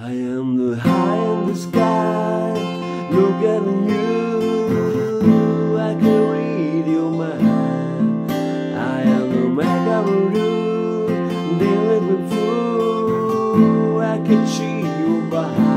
I am the high in the sky, look at you, I can read your mind. I am the macaroon, dealing with food, I can see you behind.